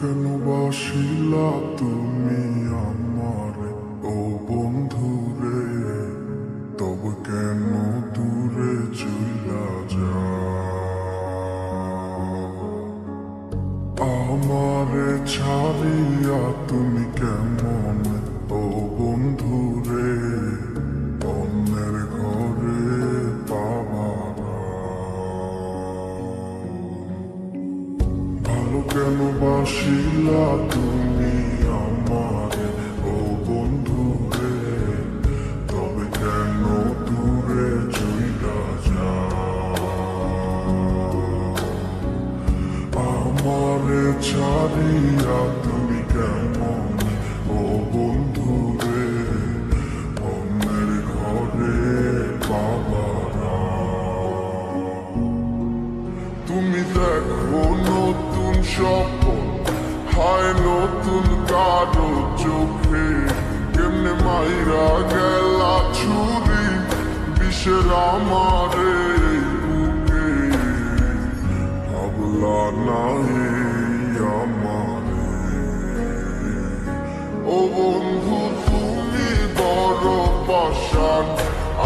কেন বাসিলা তুমি আমার? ও বন্ধু রে, তবে কেন দূরে চলা যা আমার ছাড়িয়া তুমি কেমন কেন তুমি আমারে ও বন্ধু রে, তবে কেন দূরে চইলা যা আমারে ছাড়িয়া তুমি কেমন, ও বন্ধু রে? অন্যের ঘরে বাবারা তুমি দেখো নতুন স্বপ্ন হায় নতুন কারও চোখে, কেমনে মাইরা গেলা ছুরি, বিষের আমারে বুকে। ভাবলা নাই আমারে। ও বন্ধু, তুমি বড় পাশান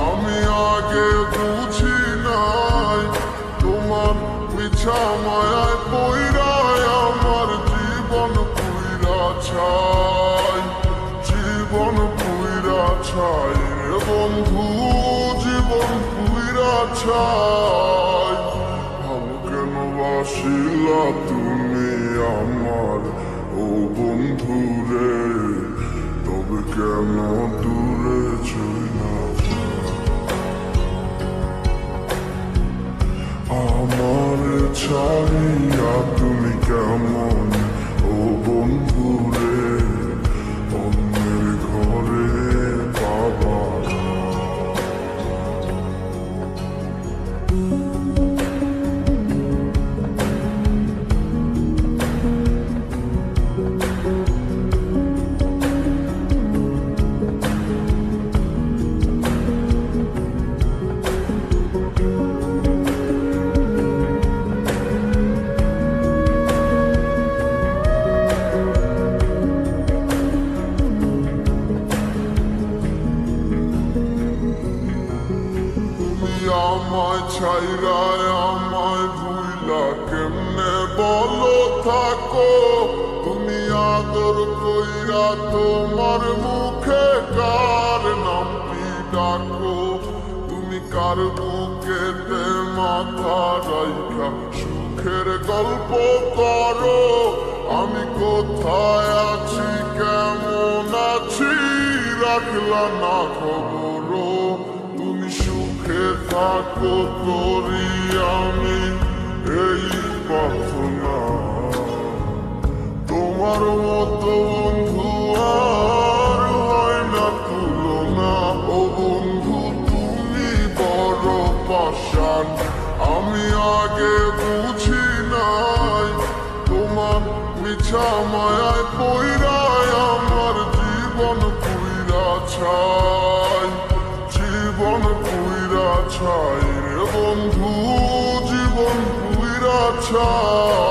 আমি আগে বুঝি নাই তোমার মিছা মায়ায় ছাই জীবন পুইরা ছাই রে বন্ধু, জীবন পুইরা ছাই ভালো কেন বাসিলা তুমি আমার? ও বন্ধু রে, তবে কেন দূরে চইলা আমার ছাড়িয়া তুমি ছাইরায় আমায় ভুইলা কেমনে বলো থাকো। তুমি আদর কইরা তোমার মুখে কার নামটি ডাকো। তুমি কার বুকেতে মাথা রাইখা সুখের গল্প করো। আমি কোথায় আছি, কেমন আছি, রাখলা না সুখে থাকো করি আমি এই প্রার্থনা। তোমার মতো বন্ধু আর হয় না তুলনা। ও বন্ধু, তুমি বড় পাশান আমি আগে বুঝি নাই তোমার মিছা মায়ায় পইরায় ছাই রে বন্ধু জীবন পুইরা ছাই